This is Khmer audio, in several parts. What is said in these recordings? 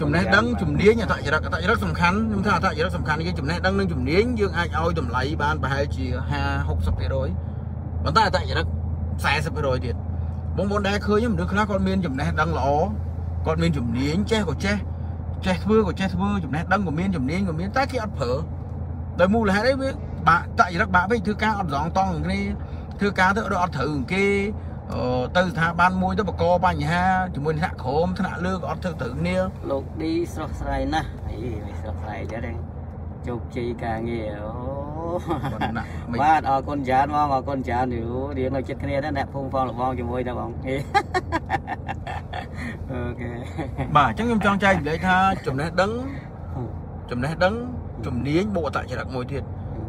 ចំណេះដឹងជំនាញអតចរិតអតចរិតសំខាន់ខ្ញុំថាអតចរិតសំខាន់គឺចំណេះដឹងនិងជំនាញយើងអាចឲ្យតម្លៃបានប្រហែលជា50 60%ប៉ុន្តែអតចរិត40%ទៀតបងប្អូនដែរឃើញមនុស្សខ្លះគាត់មានចំណេះដឹងល្អគាត់មានជំនាញចេះក៏ចេះចេះធ្វើក៏ចេះធ្វើចំណេះដឹងក៏មានជំនាញក៏មានតែគេអត់ប្រើដោយមូលហេតុអីវាបាក់តចរិតបាក់ពេកធ្វើការអត់សងតង់គ្នាធ្វើការទៅអត់ត្រូវគេ ទៅស្ថាប័នមួយទៅបកកបញ្ហាជាមួយថ្នាក់ក្រមថ្នាក់លើក៏អត់ធ្វើត្រូវគ្នាលោកឌីស្រស់ស្រាយណាស់អីមិនស្រស់ស្រាយទេទេជោគជ័យការងារអូបាទអរគុណច្រើនបងអរគុណច្រើនយូររៀងនៅចិត្តគ្នាដែរអ្នកភូមិផងលបងជាមួយដែរបងអូខេបាទអញ្ចឹងខ្ញុំចង់ចែកម្លែកថាចំណេះដឹងចំណេះដឹងជំនាញបូកអតចរិតមួយទៀត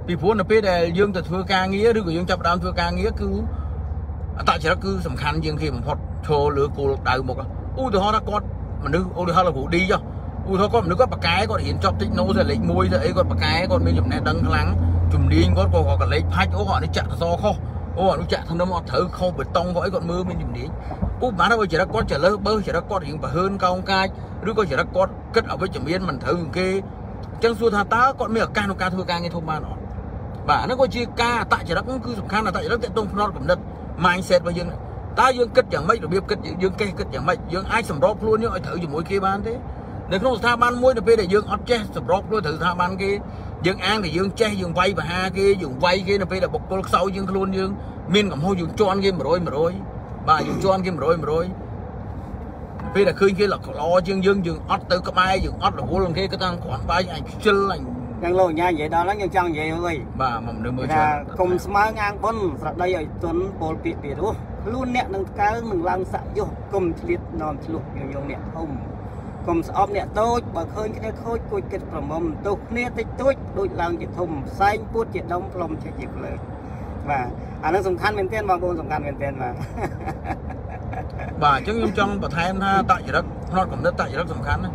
ពីព្រោះនៅពេលដែលយើងទៅធ្វើការងារឬក៏យើងចាប់ដើមធ្វើការងារគឺ អតចរិតគឺសំខាន់ជាងគេបំផុតឈរលើគោលដៅមុខឧទាហរណ៍ថាគាត់មនុស្សឧទាហរណ៍លោកគ្រូឌីចុះឧទាហរណ៍គាត់មនុស្សគាត់បកែគាត់រៀនចប់តិចណូទៅលេខ1ទៅអីគាត់បកែគាត់មានចំណេះដឹងខ្លាំងជំនាញគាត់ក៏គាត់កលេចផាច់អូគាត់នេះចាក់សសរខុសអូអនុចាក់ធ្នឹមអត់ត្រូវខុសបេតុងក៏អីគាត់មើលមានជំនាញឧបមាថាបើចរិតគាត់ចលើបើចរិតគាត់រៀងប្រហើនកោងកាចឬក៏ចរិតគាត់គិតអវិជ្ជមានមិនត្រូវគេអញ្ចឹងសួរថាតើគាត់មានឱកាសក្នុងការធ្វើការងារធំបានអត់បាទហ្នឹងក៏ជាការអតចរិតគឺសំខាន់អតចរិតតេតងផ្នត់កំណត់ mindset របស់យើងតើយើងគិតយ៉ាងម៉េចរបៀបគិតយើងកេះគិតយ៉ាងម៉េចយើងអាចសម្របខ្លួនយើងឲ្យត្រូវជាមួយគេបានទេនៅក្នុងស្ថាប័នមួយនៅពេលដែលយើងអត់ចេះសម្របខ្លួនត្រូវស្ថាប័នគេយើងអាងតែយើងចេះយើងវាយបហាគេយើងវាយគេនៅពេលដែលបុគ្គលខ្សោយយើងខ្លួនយើងមានកំហុសយើងជន់គេ100 100បាទយើងជន់គេ100 100ពេលដែលឃើញគេល្អជាងយើងយើងអត់ទៅក្បែរយើងអត់រវល់នឹងគេគាត់ថាគ្រាន់បាយអញខ្ជិលអញ យ៉ាងលោកញ៉ានិយាយដល់ហ្នឹងយើងចង់និយាយវិញបាទមកមនុស្សមើលច្រើនគុំស្មើងាងបុនស្រដីឲ្យទុនពលពាកពីរោះខ្លួនអ្នកនឹងកើនឹងឡើងស័កយុះគុំឆ្លៀតនាំឆ្លុះយើងយកអ្នកធំគុំស្អប់អ្នកតូចបើឃើញគ្នាខូចគួចគិតប្រមុំទោសគ្នាតិចតួចដូចឡើងជាធំផ្សែងពួតជាដុំផ្លុំជាជាក្លើបាទអានឹងសំខាន់មែនទែនបងប្អូនសំខាន់មែនទែនបាទបាទអញ្ចឹងខ្ញុំចង់បន្ថែមថាតចរិតផ្នត់កំណត់តចរិតសំខាន់ណា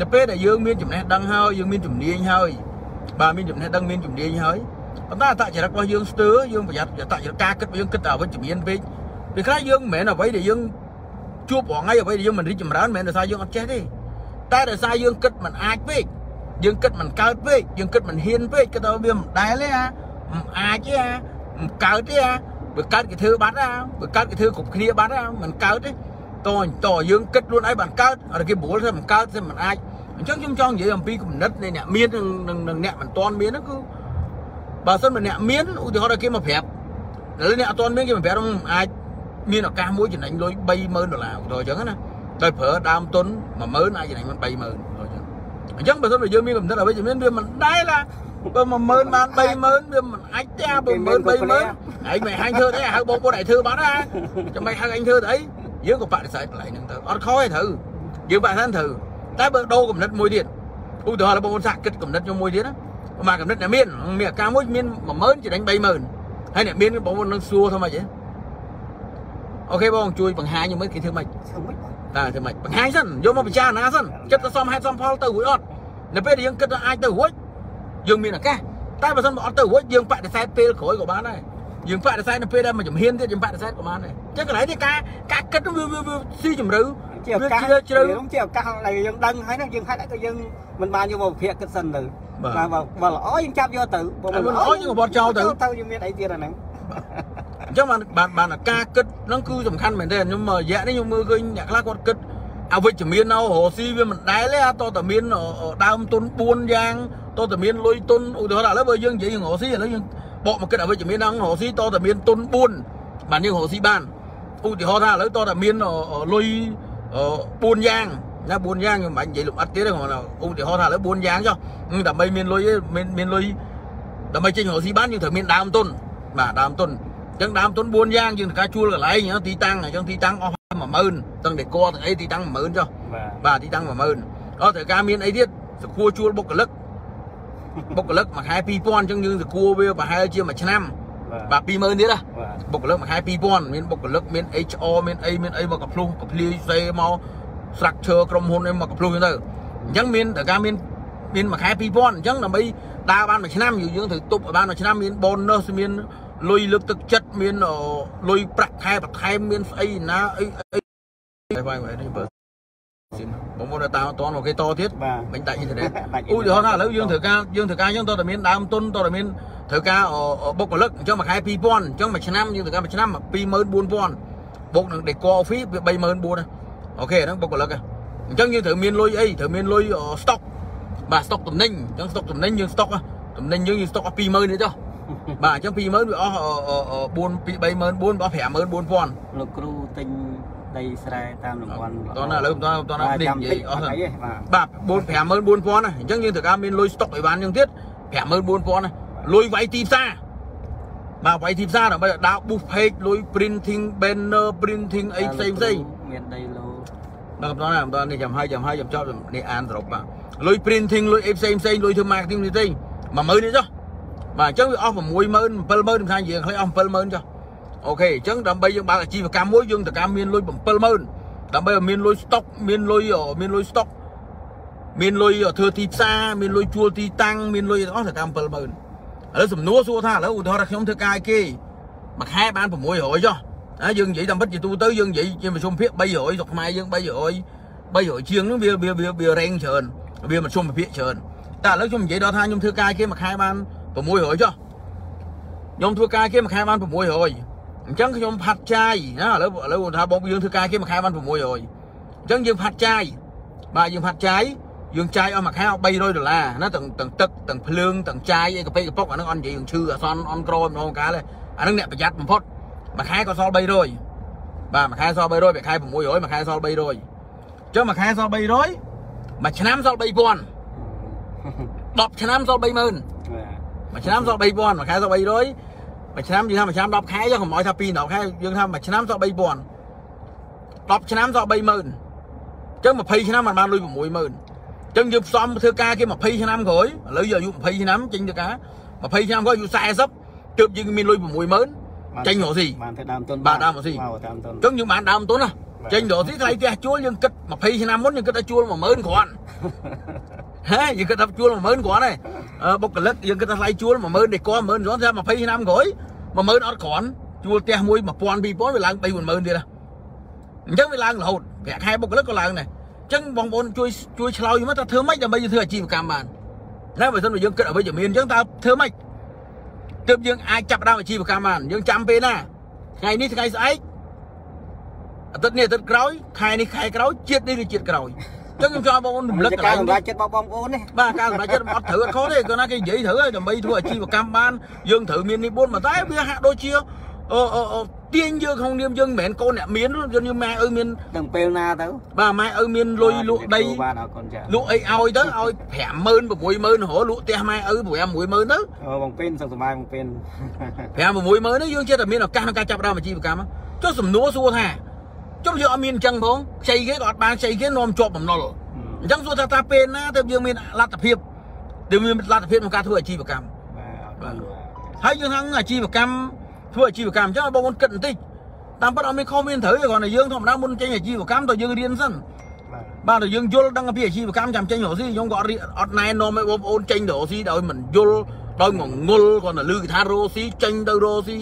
នៅពេលដែលយើងមានចំណេះដឹងហើយយើងមានជំនាញហើយ បាទមានចំណេះដឹងមានជំនាញហើយប៉ុន្តែអតចរិតរបស់យើងស្ទើរយើងប្រយ័ត្នអតចរិតការគិតរបស់យើងគិតតែអវិជ្ជមានពេកពេលខ្លះយើងមិនមែនអ្វីដែលយើងជួបរងថ្ងៃអ្វីដែលយើងមិនរីកចម្រើនមិនមែនដោយសារយើងអត់ចេះទេតែដោយសារយើងគិតមិនអាចពេកយើងគិតមិនកើតពេកយើងគិតមិនហ៊ានពេកគិតថាវាមិនដែលទេអាមិនអាចទេអាមិនកើតទេអាបើកើតគេធ្វើបាត់អាបើកើតគេធ្វើគ្រប់គ្នាបាត់អាមិនកើតទេតតយើងគិតខ្លួនឯងបានកើតអត់គេប្រួលថាមិនកើតទេមិនអាច អញ្ចឹងខ្ញុំចង់និយាយអំពីគំនិតនៃអ្នកមាននិងនិងអ្នកមិនទាន់មានហ្នឹងគឺបើសិនមកអ្នកមានឧទាហរណ៍ឲ្យគេមកប្រាប់ដល់អ្នកអត់ទាន់មានគេមកប្រាប់អាចមានឱកាសមួយចំណេញលុយ30000ដុល្លារឧទាហរណ៍អញ្ចឹងណាដោយប្រើដើមទុន10000អាចចំណេញបាន30000អញ្ចឹងបើសិនបើយើងមានកំណត់អ្វីជំនាញវាមិនដែលឡាបើ10000បាន30000វាមិនអាចទេបើ10000 30000ឯងមិនហាញ់ធ្វើទេហៅបងប្អូនឯងធ្វើបានណាចាំមិនហៅអញធ្វើទៅអីយើងក៏បដិសេធកន្លែងហ្នឹងទៅអត់ខុសទេត្រូវយើងបដិសេធត្រូវ តែបើដូរកំណត់មួយទៀតឧទាហរណ៍បងប្អូនសាក់គិតកំណត់ខ្ញុំមួយទៀតណាប្រហែលកំណត់អ្នកមានមានអាការមួយមាន10000ចំណេញ30000ហើយអ្នកមានបងប្អូននឹងសួរថាម៉េចទេអូខេបងជួយបង្ហាញខ្ញុំមើលគេធ្វើម៉េចធ្វើម៉េចតើធ្វើម៉េចបង្ហាញសិនយកមកពិចារណាសិនគិតទៅសមហេតុសមផលទៅរួចអត់នៅពេលដែលយើងគិតថាអាចទៅរួចយើងមានឱកាសតែបើសិនបើអត់ទៅរួចយើងបដិសេធពេលក្រោយក៏បានដែរ យើងបដិសេធនៅពេលដែលមកជំហានទៀតយើងបដិសេធក៏បានដែរអញ្ចឹងកន្លែងនេះការការគិតវាវាស៊ីជម្រៅជាឱកាសជ្រៅជាឱកាសដែលយើងដឹងហើយហ្នឹងយើងហេតុអីក៏យើងមិនបានយកមកវិភាគគិតសិនទៅបាទបើល្អយើងចាប់យកទៅបើមិនល្អយើងក៏បត់ចោលទៅទៅយើងមានអីទៀតអាហ្នឹងអញ្ចឹងបានបានបានការគិតហ្នឹងគឺសំខាន់មែនទេខ្ញុំរយៈនេះខ្ញុំមើលឃើញអ្នកខ្លះគាត់គិតអវិជ្ជមាននៅរស់ស៊ីវាមិនដែលទេតតែមានដើមទុន4យ៉ាងតតែមានលុយទុនឧទាហរណ៍ឥឡូវបើយើងនិយាយរស់ស៊ីឥឡូវយើង បកមកគិតអវិជ្ជមានហ្នឹងរស់ស៊ីតតែមានទុន4បានយើងរស់ស៊ីបានឧទាហរណ៍ថាឥឡូវតតែមានលុយ4យ៉ាងណា4យ៉ាងខ្ញុំមិនបាច់និយាយលំអិតទៀតទេគ្រាន់តែឧទាហរណ៍ថាឥឡូវ4យ៉ាងចុះដើម្បីមានលុយមានមានលុយដើម្បីចេញរកស៊ីបានយើងត្រូវមានដើមទុនបាទដើមទុនអញ្ចឹងដើមទុន4យ៉ាងយើងត្រូវការជួលកន្លែងទីតាំងអញ្ចឹងទីតាំងអស់10000ទាំងដេកទាំងអីទីតាំង10000ចុះបាទទីតាំង10000អត់ត្រូវការមានអីទៀតសគួរជួលបុគ្គលិក បុគ្គលិកមួយខែ2000អញ្ចឹងយើងសគួរវាប្រហែលជាមួយឆ្នាំបាទ20000ទៀតណាបុគ្គលិកមួយខែ2000មានបុគ្គលិកមាន HR មានអីមានអីមកកភ្លុះកភ្លាយសេមក structure ក្រុមហ៊ុនឯងមកកភ្លុះហ្នឹងទៅអញ្ចឹងមានតើការមានមានមួយខែ2000អញ្ចឹងដើម្បីដើរបានមួយឆ្នាំយើងត្រូវទប់ឲ្យបានមួយឆ្នាំមាន bonus មានលុយលើកទឹកចិត្តមានលុយប្រាក់ខែបន្ថែមមានស្អីណាអីអីបាយបាយនេះបើ បងប្អូនតាមអត់តមកគេតទៀតបាទមិនដាច់អ៊ីនធឺណិតដាច់អ៊ីឧនធឺណិតទាហរណ៍ថាឥឡូវយើងត្រូវការយើងត្រូវការអញ្ចឹងតើតែមានដើមទុនតើតែមានត្រូវការអអបុគ្គលិកអញ្ចឹងមួយខែ2000អញ្ចឹងមួយឆ្នាំយើងត្រូវការមួយឆ្នាំ24000បុកនឹងដេកអហ្វីវា34000អូខេហ្នឹងបុគ្គលិកហ៎អញ្ចឹងយើងត្រូវមានលុយអីត្រូវមានលុយស្តុកបាទស្តុកតំណែងអញ្ចឹងស្តុកតំណែងយើងស្តុកហ៎តំណែងយើងយើងស្តុកអស់20000នេះចុះបាទអញ្ចឹង20000វាអស់4 2 34000អស់54000លោកគ្រូទិញ ដីស្រែតាមតំបន់តោះណាឥឡូវតោះតោះណាបាទនេះចាំនិតិយាចយអស់អទៅត់អីទេបាទបាទ4 54000ណាអញ្ចឹងយើងត្រូវការមានលុយស្តុកអីវ៉ាន់យើងទៀត54000ណាលុយវាយទីផ្សារបាទវាយទីផ្សារដើម្បីឲ្យដើរ boost page លុយ printing banner printing អីផ្សេងផ្សេងមានដីឡូដល់បន្តណាបន្តនេះចាំហើយចាំហើយចាំចប់នេះអានសរុបបាទលុយ printing លុយអីផ្សេងផ្សេងលុយធ្វើ marketing ផ្សេង10000នេះចុះបាទអញ្ចឹងវាអស់60000 70000ខ្ញុំថាយើងឃើញអស់70000ចុះ អូខេអញ្ចឹងដើម្បីយើងបើកអាជីវកម្មមួយយើងត្រូវការមានលុយ70000ដើម្បីឲ្យមានលុយស្តុកមានលុយមានលុយស្តុកមានលុយធ្វើទីផ្សារមានលុយជួលទីតាំងមានលុយទាំងអស់ត្រូវការ70000ឥឡូវសំណួរសួរថាឥឡូវឧទាហរណ៍ថាខ្ញុំធ្វើការឲ្យគេមួយខែបាន600ចុះណាយើងនិយាយតាមពិតជាទូទៅយើងនិយាយជាមធ្យមភាគ300ស្រុកខ្មែរយើង300 300ជាងហ្នឹងវាវាវាវារេងច្រើនវាមធ្យមភាគច្រើនតែឥឡូវខ្ញុំនិយាយដល់ថាខ្ញុំធ្វើការឲ្យគេមួយខែបាន600ចុះខ្ញុំធ្វើការឲ្យគេមួយខែបាន600 អញ្ចឹងខ្ញុំផាត់ចាយណាឥឡូវឥឡូវថាបងយើងធ្វើការឲ្យគេមួយខែបាន600អញ្ចឹងយើងផាត់ចាយបាទយើងផាត់ចាយយើងចាយអស់មួយខែអស់300ដុល្លារណាទាំងទាំងទឹកទាំងភ្លើងទាំងចាយអីកាពេកកពុកអាហ្នឹងអត់និយាយយើងឈឺអសនអន់ក្រម្ដងកាលទេអាហ្នឹងអ្នកប្រយ័ត្នបំផុតមួយខែក៏សល់300បាទមួយខែសល់300មួយខែ600មួយខែសល់300អញ្ចឹងមួយខែសល់300មួយឆ្នាំសល់3000 10ឆ្នាំសល់30000បាទមួយឆ្នាំសល់3000មួយខែសល់300 មួយឆ្នាំយើងថាមួយឆ្នាំ10ខែចុះកុំឲ្យថា2 10ខែយើងថាមួយឆ្នាំសល់3000 10ឆ្នាំសល់30000អញ្ចឹង20ឆ្នាំมันបានលុយ60000អញ្ចឹងយើងផ្សំធ្វើការគេ20ឆ្នាំក្រោយឥឡូវយើងអាយុ20ឆ្នាំចេញធ្វើការ20ឆ្នាំក្រោយអាយុ40ទើបយើងមានលុយ60000ចេញរកស៊ីបានទៅដើមទុនបាទដើមរកស៊ីបាទដើមទុនអញ្ចឹងយើងបានដើមទុនណាបាទចេញរកស៊ីថ្លៃផ្ទះជួលយើងគិត20ឆ្នាំមុនយើងគិតថាជួល10000គ្រាន់ ហេយើងគិតថាជួល10000គ្រាន់ទេអឺបុគ្គលិកយើងគិតថាថ្លៃជួល10000ដេក10000គ្រាន់តែ20ឆ្នាំក្រោយ10000អត់គ្រាន់ជួលផ្ទះមួយ1000 2000វាឡើង3 40000ទៀតណាអញ្ចឹងវាឡើងរហូតប្រាក់ខែបុគ្គលិកក៏ឡើងដែរអញ្ចឹងបងប្អូនជួយជួយឆ្លើយមកថាធ្វើម៉េចដើម្បីយើងធ្វើអាជីវកម្មបានណាបើមិនថាយើងគិតអវិជ្ជមានអញ្ចឹងតើធ្វើម៉េចទើបយើងអាចចាប់ផ្ដើមអាជីវកម្មបានយើងចាំពេលណាថ្ងៃនេះថ្ងៃស្អែកអាទិត្យនេះអាទិត្យក្រោយខែនេះខែក្រោយជាតិនេះឬជាតិក្រោយអញ្ចឹងខ្ញុំចង់ឲ្យបងប្អូនរំលឹកកន្កាលែรงសម្នេះរាប់ចិត្តរបស់បងប្អូននេះបាទការសម្រេចចិត្តអត់ត្រូវអត់ខុសទេគាត់ណាគេនិយាយត្រូវហើយដើម្បីធ្វើអាជីវកម្មបានយើងត្រូវមាននេះ4ប៉ុន្តែវាហាក់ដូចជាអឺអឺអឺទាញយើងក្នុងនាមយើងមិនមែនកូនអ្នកមានយើងម៉ែឪមានដល់ពេលណាទៅបាទម៉ែឪមានលុយលក់ដីបាទអរគុណចាលក់អីឲ្យទៅឲ្យ50000 60000រហូតលក់ផ្ទះម៉ែឪ5 60000ទៅអូបងពេនសុខសប្បាយបងពេន5 60000ទៅយើងចេះតែមានឱកាសក្នុងការចាប់ផ្ដើមអាជីវកម្មចុះសំណួរសួរថា ចុះយើងអត់មានអញ្ចឹងផងខ្ចីគេក៏អត់បានខ្ចីគេនាំជាប់បំណុលអញ្ចឹងសួរថាតើពេលណាទៅយើងមានលទ្ធភាពទៅមានលទ្ធភាពក្នុងការធ្វើអាជីវកម្មបាទអរគុណហើយយើងថាអាជីវកម្មធ្វើអាជីវកម្មអញ្ចឹងឲ្យបងប្អូនគិតបន្តិចតាមពិតអត់មានខុសមានត្រូវទេគ្រាន់តែយើងធម្មតាមុនចេញអាជីវកម្មទៅយើងរៀនសិនបាទបាទទៅយើងយល់ដឹងពីអាជីវកម្មចាំចេញរកស៊ីខ្ញុំក៏អត់រៀនអត់ណែនាំឲ្យបងប្អូនចេញទៅរកស៊ីដោយមិនយល់ដោយងងុលគាត់ទៅលឺគេថារកស៊ីចេញទៅរកស៊ី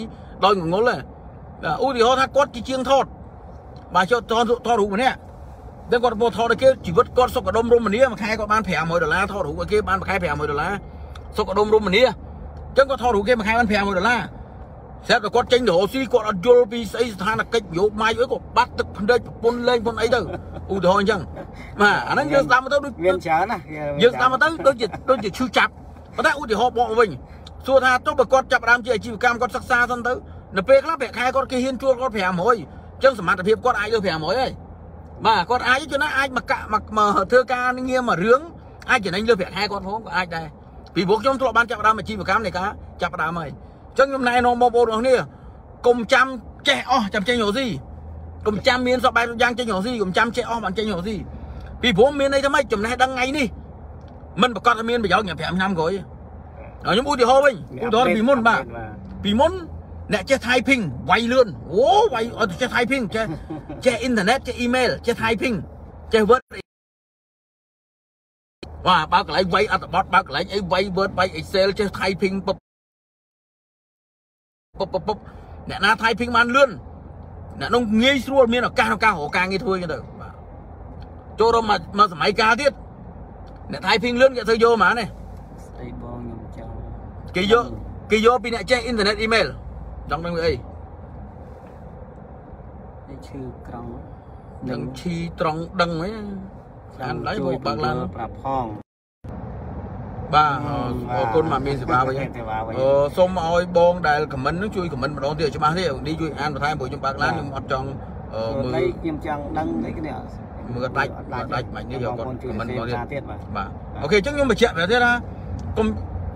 ដោយងងុលទេបាទឧទាហរណ៍ថាគាត់ជាជាងថត បាទចុះថតថតរូបម្នាក់តែគាត់ពោលថតឲ្យគេជីវិតគាត់សុខដុមរមនាមួយខែគាត់បាន500ដុល្លារថតរូបឲ្យគេបានមួយខែ500ដុល្លារសុខដុមរមនាអញ្ចឹងគាត់ថតរូបគេមួយខែបាន500ដុល្លារស្រាប់តែគាត់ចេញទៅរកស៊ីគាត់អត់យល់ពីស្អីស្ថានកិច្ចនយោបាយអីគាត់បាត់ទឹកភ្នែកប្រពន្ធលេងប្រពន្ធអីទៅឧទាហរណ៍អញ្ចឹងបាទអាហ្នឹងយើងស្ដាប់មកទៅដូចមានច្រើនណាយើងស្ដាប់មកទៅដូចជាដូចជាឈឺចាប់ប៉ុន្តែឧទាហរណ៍បកមកវិញសួរថាទោះបើគាត់ចាប់ផ្ដើមជាអាជីវកម្មគាត់សិក្សាសិនទៅនៅពេលខ្លះប្រាក់ខែគាត់គេហ៊ានជួលគាត់500អញ្ចឹងសមត្ថភាពគាត់អាចលើ500ហើយបាទគាត់អាចចំណាអាចមកកាក់មកមកធ្វើការងារមួយរឿងអាចចំណេញលើប្រាក់ខែគាត់ផងក៏អាចដែរពីព្រោះខ្ញុំធ្លាប់បានចាប់ផ្ដើមអាជីវកម្មនៃការចាប់ផ្ដើមហើយអញ្ចឹងខ្ញុំណែនាំបងប្អូនរបស់គ្នាកុំចាំចេះអស់ចាំចេញរកស៊ីកុំចាំមានសពបែបយ៉ាងចេញរកស៊ីកុំចាំចេះអស់បានចេញរកស៊ីពីព្រោះមានន័យថាម៉េចចំណេះដឹងថ្ងៃនេះមិនប្រកាសថាមានប្រយោជន៍5ឆ្នាំក្រោយហើយខ្ញុំឧទាហរណ៍វិញឧទាហរណ៍ពីមុនបាទពីមុន អ្នកចេះ typing វាយលឿនអូវាយអត់ចេះ typing ចេះចេះអ៊ីនធឺណិតចេះ email ចេះ typing ចេះ word បាទបើកន្លែងវាយអត្ថបទបើកន្លែងអីវាយ word វាយ excel ចេះ typing ពឹបពឹបពឹបពឹបអ្នកណា typing បានលឿនអ្នកនោះងាយស្រួលមានឱកាសក្នុងការរកការងារធ្វើចឹងទៅបាទចូលរមកមកសម័យកាលទៀតអ្នកថៃភីងលឿនគេធ្វើយកហ្មងនេះស្ដីបងខ្ញុំចង់គេយកគេយកពីអ្នកចេះអ៊ីនធឺណិតអ៊ីមែល ចង់ដឹងវាអីនេះឈឺក្រង់នឹងឈីត្រង់ដឹងហ៎អានឡើយមកបើកឡានប្រាប់ផងបាទអរគុណមកមានសេវាវិញសេវាវិញអឺសូមឲ្យបងដែលខមមិននឹងជួយខមមិនម្ដងទៀតឲ្យច្បាស់ទេនេះជួយអានបន្ថែមព្រោះខ្ញុំបើកឡានខ្ញុំអត់ចង់អឺមើមើលលខ្ញុំចង់ដឹងអីគ្នាមើលដាច់មើលដាច់បាច់នេះយកគាត់ជួយខមមិនសេម្ដងទៀតវាទៀតបាទបាទអូខេអញ្ចឹងខ្ញុំបញ្ជាក់ប្រាប់ទៀតណាកុំ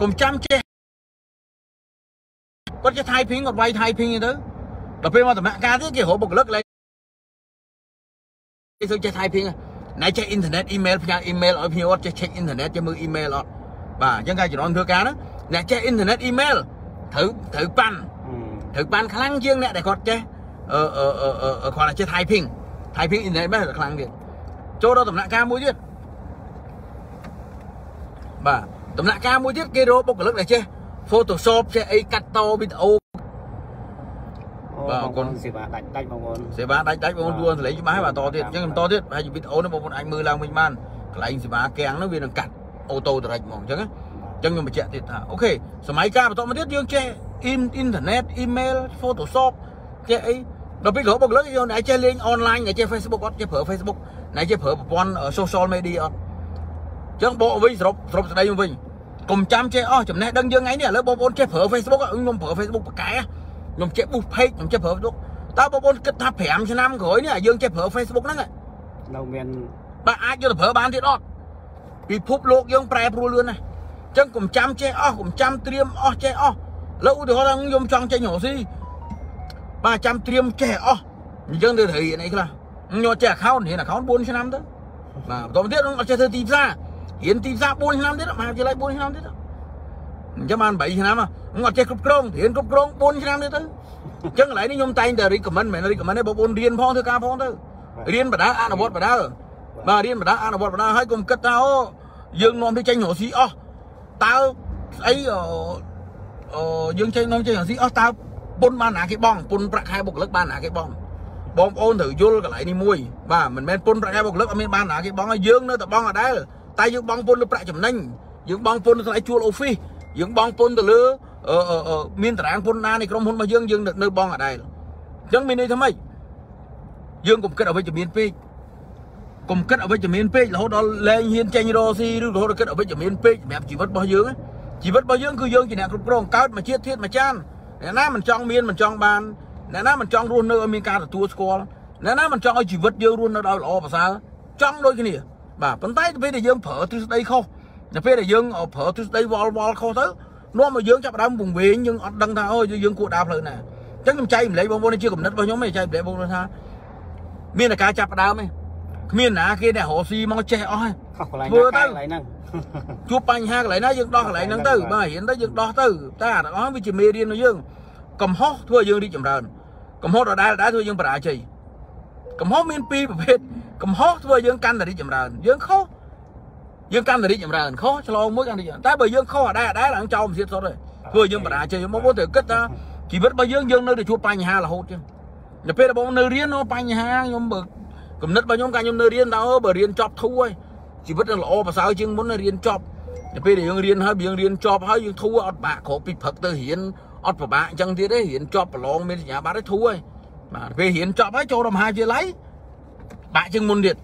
កុំចាំចេះ គាត់ចេះថៃភីងគាត់វាយថៃភីងទៅដល់ពេលមកដំណាក់កាលទៀតគេរកបុគ្គលិកឡើងគេទៅចេះថៃភីងណែចេះអ៊ីនធឺណិតអ៊ីមែលផ្ញើអ៊ីមែលឲ្យភ្ញៀវអត់ចេះ check អ៊ីនធឺណិតចេះមើលអ៊ីមែលអត់បាទអញ្ចឹងការជំនាន់ធ្វើការហ្នឹងអ្នកចេះអ៊ីនធឺណិតអ៊ីមែលត្រូវត្រូវប៉ាន់ត្រូវបានខ្លាំងជាងអ្នកដែលគាត់ចេះអឺអឺអឺអឺគាត់តែចេះ typing typing អ៊ីនធឺណិតបែបខ្លាំងទៀតចូលដល់ដំណាក់កាលមួយទៀតបាទដំណាក់កាលមួយទៀតគេរកបុគ្គលិកដែលចេះ Photoshop ចេះអីកាត់តវីដេអូបាទអរគុណសេវាដាច់ដាច់បងប្អូនសេវាដាច់ដាច់បងប្អូនទួនសលេងច្បាស់ហើយបាទតទៀតអញ្ចឹងបន្តទៀតហើយវីដេអូនេះបងប្អូនអាចមើលឡើងវិញបានកន្លែងសេវាកាំងនោះវានឹងកាត់អូតូដរិចហ្មងអញ្ចឹងណាអញ្ចឹងខ្ញុំបញ្ជាក់ទៀតថាអូខេសម័យកាលបន្តមកទៀតយើងចេះអ៊ីនអ៊ីនធឺណិតអ៊ីមែល Photoshop ចេះអីដល់ពេលក្រោយបុគ្គលិកយើងអ្នកចេះលេងអនឡាញអ្នកចេះ Facebook អត់ចេះប្រើ Facebook អ្នកចេះប្រើប្រព័ន្ធ social media អត់អញ្ចឹងបកវិញសរុបសរុបស្ដីមកវិញ កុំចាំចេះអស់ចំណេះដឹងយើងថ្ងៃនេះឥឡូវបងប្អូនចេះប្រើ Facebook ខ្ញុំប្រើ Facebook បកកែខ្ញុំចេះ boost page ខ្ញុំចេះប្រើ Facebook តើបងប្អូនគិតថា5ឆ្នាំក្រោយនេះយើងចេះប្រើ Facebook ហ្នឹងនៅមានបាទអាចយកទៅប្រើបានទៀតអត់ពិភពលោកយើងប្រែប្រួលលឿនណាស់អញ្ចឹងកុំចាំចេះអស់កុំចាំត្រៀមអស់ចេះអស់ឥឡូវឧទាហរណ៍ថាខ្ញុំចង់ចេញរកស៊ីបាទចាំត្រៀមចេះអស់អញ្ចឹងទៅត្រូវរៀនអីខ្លះខ្ញុំចេះ account រៀន account 4ឆ្នាំទៅបាទបន្តទៀតខ្ញុំអត់ចេះធ្វើទីផ្សារ រៀនទីផ្សារ4ឆ្នាំទៀតមហាវិទ្យាល័យ4ឆ្នាំទៀតអញ្ចឹងបាន8ឆ្នាំខ្ញុំអត់ចេះគ្រប់គ្រងរៀនគ្រប់គ្រង4ឆ្នាំទៀតទៅអញ្ចឹងកន្លែងនេះខ្ញុំតែងតែ recommend មិនមែន recommend ទេបងប្អូនរៀនផងធ្វើការផងទៅរៀនបដាអនុវត្តបដាបាទរៀនបណ្ដាអនុវត្តបណ្ដាហើយកុំគិតថាអូយើងនាំទៅចេញរកស៊ីអស់តើស្អីអឺអឺយើងចេញនាំចេញរកស៊ីអស់តើពុនបានណាគេបងពុនប្រាក់ខែបុគ្គលិកបានណាគេបងបងប្អូនត្រូវយល់កន្លែងនេះមួយបាទមិនមែនពុនប្រាក់ខែបុគ្គលិកអត់មានបានណាគេបងហើយយើងនៅតែបងអត់ដែល តែយើងបងពុនលើប្រាក់ចំណេញយើងបងពុនទៅថ្លៃជួលអូហ្វីសយើងបងពុនទៅលើអឺអឺមានតារាងពុនណានៃក្រុមហ៊ុនរបស់យើងយើងនៅបងអត់ដែលអញ្ចឹងមានន័យថាម៉េចយើងកុំគិតអវិជ្ជមានពេកកុំគិតអវិជ្ជមានពេករហូតដល់លែងហ៊ានចេញរកស៊ីឬរហូតដល់គិតអវិជ្ជមានពេកសម្រាប់ជីវិតរបស់យើងជីវិតរបស់យើងគឺយើងជាអ្នកគ្រប់គ្រងកើតមកជាតិធាតមកចានអ្នកណាមិនចង់មានមិនចង់បានអ្នកណាមិនចង់រស់នៅឲ្យមានការទទួលស្គាល់អ្នកណាមិនចង់ឲ្យជីវិតយើងរស់នៅដោយល្អប្រសើរចង់ដូចគ្នា បាទប៉ុន្តែទៅពេលដែលយើងប្រើទ្រឹស្ដីខុសនៅពេលដែលយើងប្រើទ្រឹស្ដីវល់វល់ខុសទៅនាំឲ្យយើងចាប់ផ្ដើមពង្វេងយើងអត់ដឹងថាអូយើងគួរដើរផ្លូវណាអញ្ចឹងខ្ញុំចែកម្លែកបងប្អូននេះជាកំណត់របស់ខ្ញុំឯងចែកម្លែកបងប្អូនថាមានតែការចាប់ផ្ដើមឯងគ្មានណាគេដែលរស់ស៊ីមកចេះអស់ហើយខុសកន្លែងធ្វើណាទៅកន្លែងហ្នឹងជួបបញ្ហាកន្លែងណាយើងដោះកន្លែងហ្នឹងទៅបាទរៀនទៅយើងដោះទៅតែអាទាំងអស់វាជាមេរៀនរបស់យើងកំហុសធ្វើឲ្យយើងរីកចម្រើនកំហុសដដែលដដែលធ្វើឲ្យយើងបរាជ័យកំហុសមានពីរប្រភេទ កំហុសធ្វើឲ្យយើងកាន់តែរីកចម្រើនយើងខុសយើងកាន់តែរីកចម្រើនខុសឆ្លងមួយកាន់តែរីកចម្រើនតែបើយើងខុសអដែលអដែលឡើងចោលមិនទៀតសុទ្ធទេធ្វើឲ្យយើងបរាជ័យមកមកត្រូវគិតថាជីវិតរបស់យើងយើងនៅតែជួបបញ្ហារហូតចឹងនៅពេលដែលបងនៅរៀននោះបញ្ហាខ្ញុំបើគំនិតរបស់ខ្ញុំកាលខ្ញុំនៅរៀនតើបើរៀនចប់ធូរហើយជីវិតនឹងល្អប្រសើរជាងមុនណារៀនចប់តែពេលដែលយើងរៀនហើយយើងរៀនចប់ហើយយើងធូរអត់បាក់គ្របពីព្រឹកទៅរៀនអត់ពិបាកអញ្ចឹងទៀតទេរៀនចប់ប្រឡងមានសញ្ញាបត្រហើយធូរហើយបាទពេលរៀនចប់ហើយចូលដល់មហាវិទ្យាល័យ បាក់ជាងមុនទៀត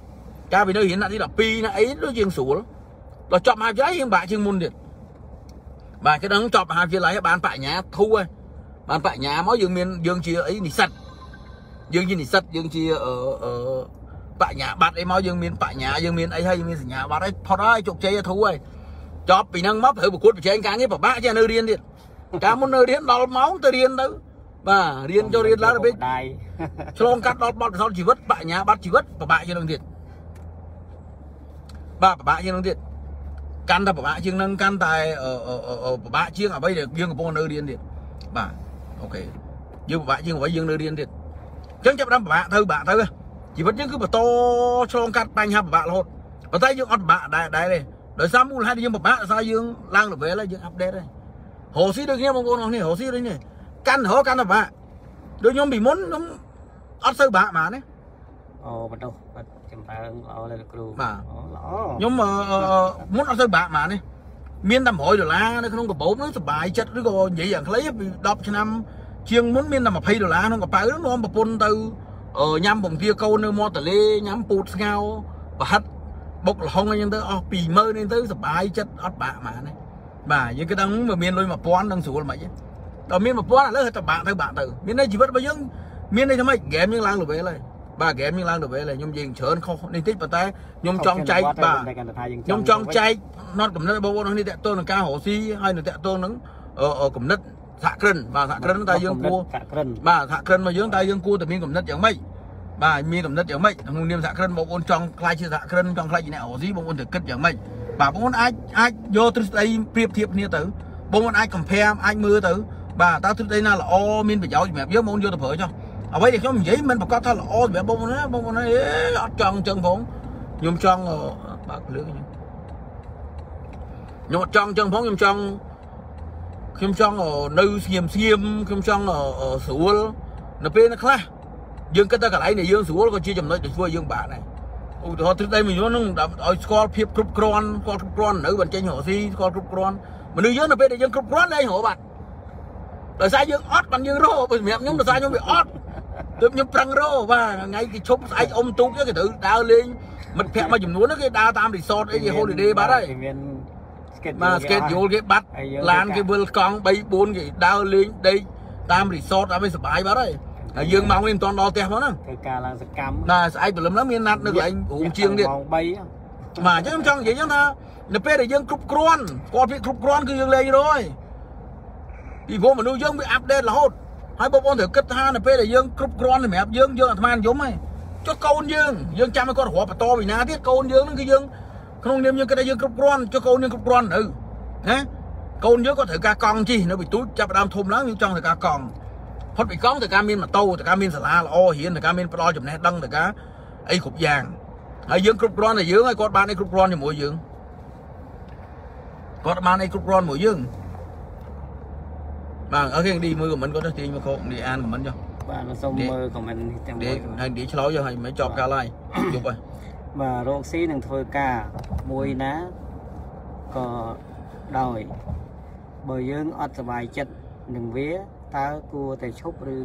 កាលពីនៅរៀនថ្នាក់ទី12ណាអីដូចជាងស្រួលដល់ចប់មហាវិទ្យាល័យយើងបាក់ជាងមុនទៀតបាទគេដឹងចប់មហាវិទ្យាល័យហើយបានបញ្ញាធូរហើយបានបញ្ញាមកយើងមានយើងជាអីនិស្សិតយើងជានិស្សិតយើងជាអឺអឺបញ្ញាបត្រអីមកយើងមានបញ្ញាយើងមានអីហើយយើងមានសញ្ញាបត្រហើយផុតហើយជោគជ័យធូរហើយចប់ពីហ្នឹងមកត្រូវប្រកួតប្រជែងការងារពិបាកចេះនៅរៀនទៀតកាលមុននៅរៀនដល់ម៉ោងទៅរៀនទៅ បាទរៀនចូលរៀនឡើងទៅពេលដៃឆ្លងកាត់ដល់បទពិសោធន៍ជីវិតបញ្ញាបត្រជីវិតពិបាកជាងនឹងទៀតបាទពិបាកជាងនឹងទៀតកាន់តែពិបាកជាងនឹងកាន់តែអឺអឺអឺពិបាកជាងអ្វីដែលយើងកំពុងនៅរៀនទៀតបាទអូខេយើងពិបាកជាងអ្វីយើងនៅរៀនទៀតអញ្ចឹងចាប់ផ្ដើមពិបាកទៅពិបាកទៅជីវិតយើងគឺបន្តឆ្លងកាត់បញ្ហាពិបាករហូតប៉ុន្តែយើងអត់ពិបាកដែរដែរទេដោយសារមូលហេតុដែលយើងពិបាកដោយសារយើងឡើង level ហើយយើងអាប់ដេតហើយរស់ស៊ីដូចគ្នាបងប្អូនអរគ្នារស់ស៊ីដូចគ្នា កាន់រហូតកាន់ទៅបាក់ដូចខ្ញុំពីមុនខ្ញុំអត់សូវបាក់បានទេអូបណ្ដោះបាត់ចម្រើនល្អលើគ្រូបាទល្អខ្ញុំមុនអត់សូវបាក់បានទេមានតែ100ដុល្លារនៅក្នុងកាបូបនោះសុបាយចិត្តឬក៏និយាយយ៉ាងខ្លីពី10ឆ្នាំជាងមុនមានតែ20ដុល្លារក្នុងកប៉ៅនោះនាំប្រពន្ធទៅញ៉ាំបង្គាកូននៅមាត់ទន្លេញ៉ាំពូតស្ងោប្រហិតបុកលហុងអីចឹងទៅអស់20000នេះទៅសុបាយចិត្តអត់បាក់បានទេបាទយើងគិតដល់មើលមានលុយ1000នឹងស្រួលមិនខ្មិចទេ ដល់មាន1000ឥឡូវទៅបាក់ទៅបាក់ទៅមានន័យជីវិតរបស់យើងមានន័យថាម៉េចហ្គេមយើងឡើង level ហើយបាទហ្គេមយើងឡើង level ហើយខ្ញុំនិយាយច្រើនខុសនេះតិចប៉ុន្តែខ្ញុំចង់ចែកបាទខ្ញុំចង់ចែកណត់កំណត់បងប្អូននេះតកតងនឹងការរកស៊ីហើយនឹងតកតងនឹងកំណត់សហគ្រិនបាទសហគ្រិនតើយើងគួរសហគ្រិនបាទសហគ្រិនរបស់យើងតើយើងគួរតែមានកំណត់យ៉ាងម៉េចបាទមានកំណត់យ៉ាងម៉េចក្នុងនាមសហគ្រិនបងប្អូនចង់ខ្លាចជាសហគ្រិនចង់ខ្លាចជាអ្នករកស៊ីបងប្អូនត្រូវគិតយ៉ាងម៉េចបាទបងប្អូនអាចអាចយកទ្រឹស្ដីប្រៀបធៀបគ្នាទៅបងប្អូនអាច compare អាចមើលទៅ បាទតើទ្រឹស្ដីណាល្អមានប្រយោជន៍សម្រាប់យើងបងប្អូនយកទៅប្រើចុះអ្វីដែលខ្ញុំនិយាយមិនប្រកាសថាល្អសម្រាប់បងប្អូនណាបងប្អូនអេអត់ចង់អញ្ចឹងផងខ្ញុំចង់បើកលើខ្ញុំខ្ញុំអត់ចង់អញ្ចឹងផងខ្ញុំចង់ខ្ញុំចង់នៅស្ងៀមស្ងៀមខ្ញុំចង់ស្រួលនៅពេលខ្លះយើងគិតថាកន្លែងដែលយើងស្រួលក៏ជាចំណុចដែលធ្វើយើងបាក់ដែរឧទាហរណ៍ទ្រឹស្ដីមួយនោះឲ្យស្គាល់ភាពគ្រប់គ្រាន់ស្គាល់គ្រប់គ្រាន់នៅបញ្ចេញរកស៊ីស្គាល់គ្រប់គ្រាន់មនុស្សយើងនៅពេលដែលយើងគ្រប់គ្រាន់លែងរកបាត់ ដោយសារយើងអត់បានយើងរកសម្រាប់ខ្ញុំដោយសារខ្ញុំវាអត់ទើបខ្ញុំប្រឹងរកបាទថ្ងៃគេឈប់ស្អែកអុំទូកគេត្រូវដើរលេងមិត្តភ័ក្តិមួយចំនួនគេដើរតាមរីសតអីគេ holiday បាត់ហើយមាន skate បាទ skate យល់គេបាត់ឡានគេវិលកង់3 4គេដើរលេងដេកតាមរីសតឲ្យវាសុបាយបាត់ហើយហើយយើងមកនេះមិនទាន់ដល់ផ្ទះមកហ្នឹងធ្វើការឡើងសកម្មណាស្អែកព្រលឹមហ្នឹងមានណាត់នៅកន្លែងរូងជាងទៀតម៉ោង3បាទអញ្ចឹងខ្ញុំចង់និយាយចឹងថានៅពេលដែលយើងគ្រប់គ្រាន់គាត់ពាក្យគ្រប់គ្រាន់គឺយើងលេងរយ ពីព្រោះមនុស្សយើងវាអាប់ដេតរហូតហើយបងប្អូនត្រូវគិតថានៅពេលដែលយើងគ្រប់គ្រាន់សម្រាប់យើងយើងអាត្មានិយមហើយចុះកូនយើងយើងចាំឲ្យគាត់រាប់បន្តពីណាទៀតកូនយើងហ្នឹងគឺយើងក្នុងនាមយើងគិតថាយើងគ្រប់គ្រាន់ចុះកូនយើងគ្រប់គ្រាន់ទៅណាកូនយើងក៏ត្រូវការកង់ជិះនៅពីទូចចាប់ដើមធំឡើងយើងចង់ត្រូវការកង់ផុតពីកង់ត្រូវការមានម៉ូតូត្រូវការមានសាលាល្អរៀនត្រូវការមានផ្ដល់ចំណេះដឹងត្រូវការអីគ្រប់យ៉ាងហើយយើងគ្រប់គ្រាន់តែយើងហើយគាត់បានអីគ្រប់គ្រាន់ជាមួយយើងគាត់បានអីគ្រប់គ្រាន់ជាមួយយើង បាទអូខេឌីមើលខមមិនគាត់ទៅទាញមកខកឌីអានខមមិនចុះបាទសូមមើល comment នេះទាំងឌីមួយហើយឌីឆ្លោយចុះហើយមិនចប់កាលហើយយប់ហើយបាទរកស៊ីនឹងធ្វើការមួយណាក៏ដោយបើយើងអត់សប្បាយចិត្តនឹងវាតើគួរតែឈប់ឬ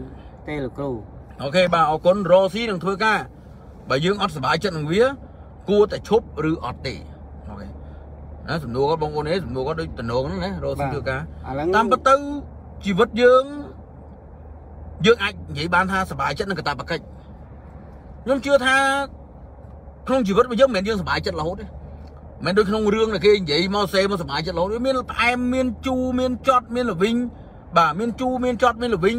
ទេលោកគ្រូ OK បាទអរគុណរកស៊ីនឹងធ្វើការបើយើងអត់សប្បាយចិត្តនឹងវាគួរតែឈប់ឬអត់ទេ OK ណាសំណួរគាត់បងប្អូននេះសំណួរគាត់ដូចតំណងហ្នឹងណារកស៊ីធ្វើការឥឡូវតាមពិតទៅ ជីវិតយើងយើងអាចនិយាយបានថាសុបាយចិត្តនឹងកតាបកិច្ចខ្ញុំជឿថាក្នុងជីវិតរបស់យើងមិនមែនយើងសុបាយចិត្តរហូតទេមិនដូចក្នុងរឿងដែលគេនិយាយមកសេមកសុបាយចិត្តរហូតវាមានផ្អែមមានជូរមានចត់មានល្វីងបាទមានជូរមានចត់មានល្វីង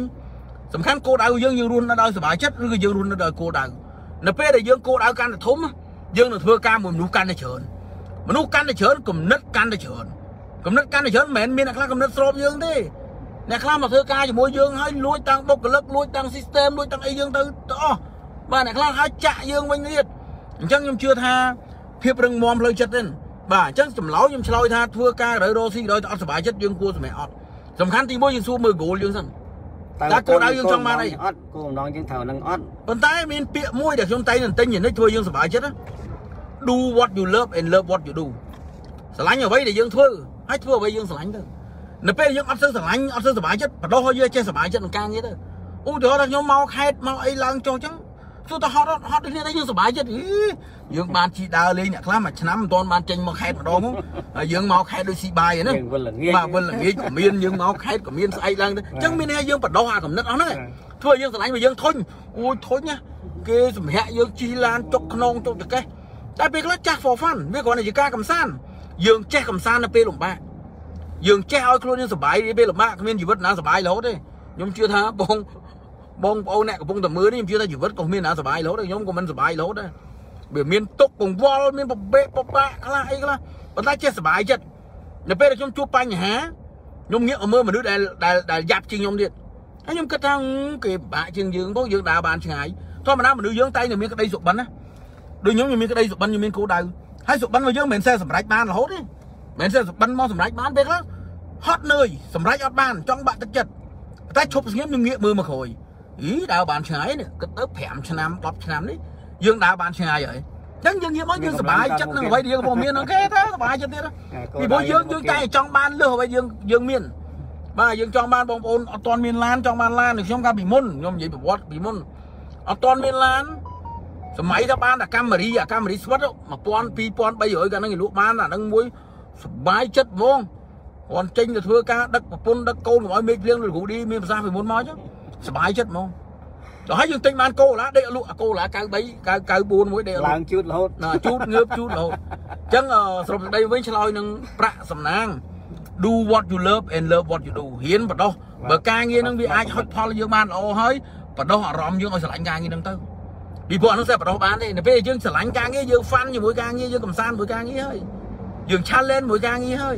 សំខាន់គោលដៅយើងយើងរស់នៅដោយសុបាយចិត្តឬក៏យើងរស់នៅដោយគោលដៅនៅពេលដែលយើងគោលដៅកាន់តែធំយើងនឹងធ្វើការមួយមនុស្សកាន់តែច្រើនមនុស្សកាន់តែច្រើនគំនិតកាន់តែច្រើនកំណត់កាន់តែច្រើនមិនមែនមានអ្នកខ្លះកំណត់ស្របយើងទេ អ្នកខ្លះមកធ្វើការជាមួយយើងហើយលួចតាំងបុគ្គលិកលួចតាំង system លួចតាំងអីយើងទៅទៅអស់បាទអ្នកខ្លះហើយចាក់យើងវិញទៀតអញ្ចឹងខ្ញុំជឿថាភាពរឹងមាំផ្លូវចិត្តទេបាទអញ្ចឹងចម្លើយខ្ញុំឆ្លើយថាធ្វើការដោយរស់ស៊ីដោយអត់សុបាយចិត្តយើងគួរសម្រាប់អត់សំខាន់ទីមួយយើងសួរមើល goal យើងសិនតើគោលដៅយើងចង់បានអីអត់គោលបំណងយើងត្រូវនឹងអត់ប៉ុន្តែមានពាក្យមួយដែលខ្ញុំតែងតែទិញនេះធ្វើយើងសុបាយចិត្តណា do what you love and love what you do ស្រឡាញ់អ្វីដែលយើងធ្វើហើយធ្វើអ្វីយើងស្រឡាញ់ទៅ នៅពេលយើងអត់សូវស្រឡាញ់អត់សូវសុបាយចិត្តបដោះឲ្យយើងចេះសុបាយចិត្តនឹងការងារទៅឧទាហរណ៍ថាខ្ញុំមកខេតមកអីឡើងចុះអញ្ចឹងទោះតែហត់ហត់ដូចគ្នាតែយើងសុបាយចិត្តអីយើងបានជីដើរលេងអ្នកខ្លះមួយឆ្នាំមិនទាន់បានចេញមកខេតម្ដងហើយយើងមកខេតដូចស៊ីបាយហ្នឹងយើងវិលល្ងាចបាទវិលល្ងាចក៏មានយើងមកខេតក៏មានស្អែកឡើងទៅអញ្ចឹងមានន័យថាយើងបដោះអាកំណត់អស់ហ្នឹងឯងធ្វើឲ្យយើងស្រឡាញ់មកយើងធុញអូយធុញណាគេសម្រាក់យើងជិះឡានចុកខ្នងចុកចកេះតែពេលខ្លះចាស់ for fun វាគ្រាន់តែជាការកំសាន្តយើងចេះកំសាន្តនៅពេលលំបាក យើងចេះឲ្យខ្លួនយើងសុបាយពេលលំបាកគ្មានជីវិតណាសុបាយរហូតទេខ្ញុំជឿថាបងបងប្អូនអ្នកកំពុងតែមើលនេះខ្ញុំជឿថាជីវិតក៏មានណាសុបាយរហូតដែរខ្ញុំក៏មិនសុបាយរហូតដែរវាមានទុកកង្វល់មានបបេកបបាក់ខ្លះអីខ្លះប៉ុន្តែចេះសុបាយចិត្តនៅពេលដែលខ្ញុំជួបបញ្ហាខ្ញុំងាកមកមើលមនុស្សដែលដែលដែលយ៉ាប់ជាងខ្ញុំទៀតហើយខ្ញុំគិតថាហឹមគេពិបាកជាងយើងព្រោះយើងដើរបានឆ្ងាយធម្មតាមនុស្សយើងតែងតែមានក្តីសុបិនណាដូចខ្ញុំខ្ញុំមានក្តីសុបិនខ្ញុំមានគោលដៅហើយសុបិនរបស់យើងមិនមែនសេសម្រេចបានរហូតទេ មិនមែនសេសុបិនមកសម្រេចបានពេលខ្លះហត់នឿយសម្រេចអត់បានចង់បាក់ទឹកចិត្តតែឈប់ស្ងៀមខ្ញុំងាកមើលមកក្រោយអីដើរបានឆ្ងាយនេះគិតទៅ5ឆ្នាំ10ឆ្នាំនេះយើងដើរបានឆ្ងាយហើយចឹងយើងនិយាយមកយើងសប្បាយចិត្តនឹងអ្វីដែលយើងកំពុងមានហ្នឹងគេទៅសប្បាយចិត្តទៀតពីព្រោះយើងយើងតែចង់បានលើសអ្វីយើងយើងមានបាទយើងចង់បានបងប្អូនអត់ទាន់មានឡានចង់បានឡានខ្ញុំកាលពីមុនខ្ញុំនិយាយប្រវត្តិពីមុនអត់ទាន់មានឡានសម័យថាបានតែកាមេរីអាកាមេរីស្វិត1000 2300កាលហ្នឹងគេលក់បានអាហ្នឹងមួយ សប្បាយចិត្តហ្មងគាត់ចេញទៅធ្វើការដឹកប្រពន្ធដឹកកូនកុំឲ្យមេឃភ្លៀងលោកគ្រូឌីមានប្រសាសន៍ពីមុនមកចឹងសប្បាយចិត្តហ្មងទៅហើយយើងទិញបានកូឡាដេកលក់អាកូឡា93 94មួយដេកលឡើងក់ជូតរហូតណាជូតងើបជូតរហូតអញ្ចឹងអឺសរុបសេចក្តីវិញឆ្លើយនឹងប្រាក់សំណាង do what you love and love what you do ហ៊ានបដោះបើការងារនឹងវាអាចហុចផលយើងបានល្អហើយបដោះអារម្មណ៍យើងឲ្យស្រឡាញ់ការងារនឹងទៅពីព្រោះអានោះតែបដោះបានទេនៅពេលយើងស្រឡាញ់ការងារយើង fun ជាមួយការងារយើងកំសាន្តជាមួយការងារហើយ យើង challenge ជាមួយការងារហើយ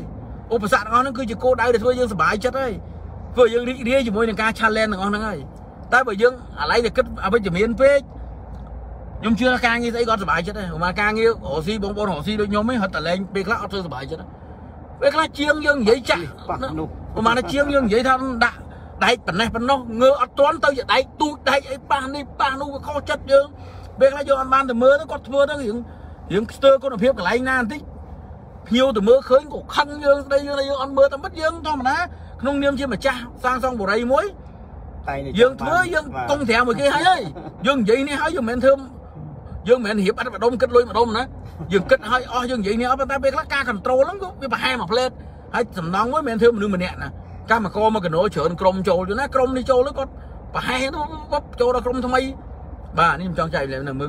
ឧបសគ្គទាំងអស់ហ្នឹងគឺជាគោលដៅដែលធ្វើយើងសប្បាយចិត្តហើយធ្វើយើងរីករាយជាមួយនឹងការ challenge ទាំងអស់ហ្នឹងហើយតែបើយើងអាឡ័យតែគិតអវិជ្ជមានពេកខ្ញុំជឿថាការងារស្អីគាត់សុបាយចិត្តដែរមកការងាររកស៊ីបងប្អូនរកស៊ីដូចខ្ញុំហីហត់តែលេងពេលខ្លះអត់ធ្វើសុបាយចិត្តពេលខ្លះជាងយើងនិយាយចាក់ប៉ះនោះប្រហែលជាងយើងនិយាយថាដាក់ដែកប៉ុណ្ណេះប៉ុណ្ណោះងើអត់ទាន់ទៅជាដែកទូចដែកអីប៉ះនេះប៉ះនោះវាខុសចិត្តយើងពេលខ្លះយើងអត់បានទៅមើលទៅគាត់ធ្វើទៅរៀងរៀងស្ទើរគុណភាពកន្លែងណាបន្តិច ភ្ញៀវទៅមើលឃើញក៏ខឹងយើងស្ដីយើងថាយើងអត់មើលតែមិនយើងធម្មតាក្នុងនាមជាម្ចាស់សាងសង់បុរីមួយតែនេះយើងធ្វើយើងបាទកុំត្រាំមួយគេហើយហើយយើងនិយាយនេះហើយយើងមិនមែនធ្វើយើងមិនមែនរៀបអត់ម្ដុំគិតលុយម្ដុំណាយើងគិតឲ្យអស់យើងនិយាយនេះអត់ប៉ុន្តែពេលខ្លះការ control ហ្នឹងវាប្រហែលមួយផ្លេតហើយសំណងមួយមិនមែនធ្វើមនុស្សម្នាក់ណាកម្មករមកកណោច្រើនក្រុមចូលទៅណាក្រុមនេះចូលទៅគាត់ប្រហែលទៅចូលដល់ក្រុមថ្មីបាទនេះខ្ញុំចង់ចែកលេងនៅមើល